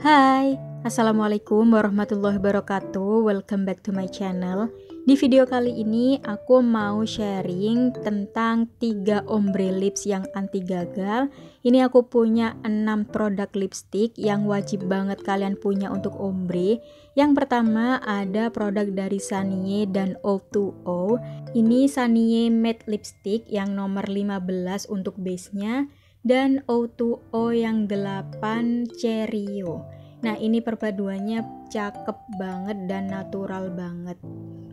Hai, Assalamualaikum warahmatullahi wabarakatuh. Welcome back to my channel. Di video kali ini aku mau sharing tentang 3 ombre lips yang anti gagal. Ini aku punya 6 produk lipstick yang wajib banget kalian punya untuk ombre. Yang pertama ada produk dari Sanie dan O2O Ini Sanie Matte Lipstick yang nomor 15 untuk base-nya dan O2O yang 8 Cherio. Nah, ini perpaduannya cakep banget dan natural banget.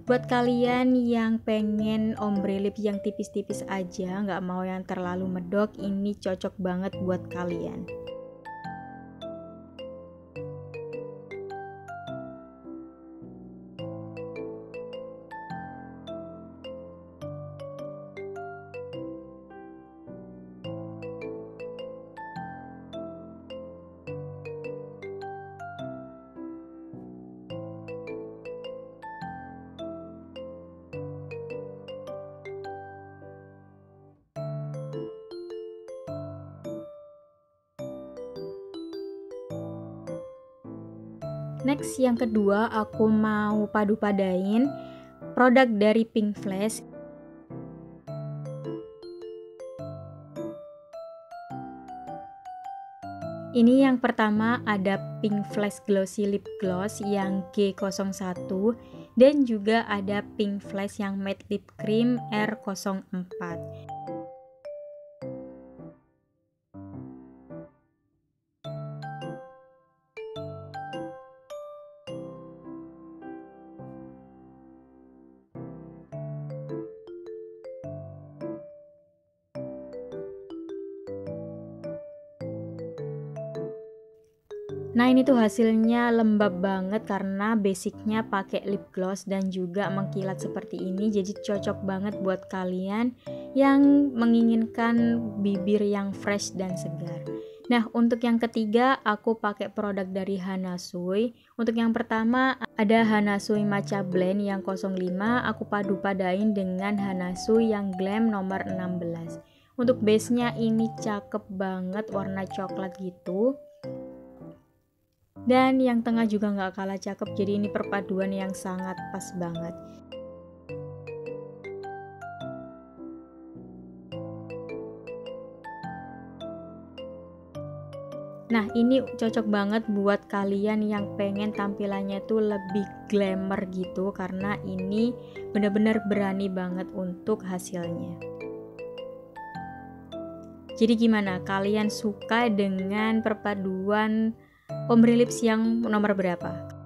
Buat kalian yang pengen ombre lip yang tipis-tipis aja, nggak mau yang terlalu medok, ini cocok banget buat kalian. Next yang kedua aku mau padu-padain produk dari Pink Flash. Ini yang pertama ada Pink Flash Glossy Lip Gloss yang G01 dan juga ada Pink Flash yang Matte Lip Cream R04. Nah ini tuh hasilnya lembab banget karena basicnya pakai lip gloss dan juga mengkilat seperti ini jadi cocok banget buat kalian yang menginginkan bibir yang fresh dan segar. Nah untuk yang ketiga aku pakai produk dari Hanasui. Untuk yang pertama ada Hanasui Matcha Blend yang 05 aku padu padain dengan Hanasui yang Glam nomor 16. Untuk base nya ini cakep banget warna coklat gitu dan yang tengah juga nggak kalah cakep jadi ini perpaduan yang sangat pas banget. Nah ini cocok banget buat kalian yang pengen tampilannya tuh lebih glamour gitu Karena ini bener-bener berani banget untuk hasilnya. Jadi gimana? Kalian suka dengan perpaduan pemberi lips yang nomor berapa?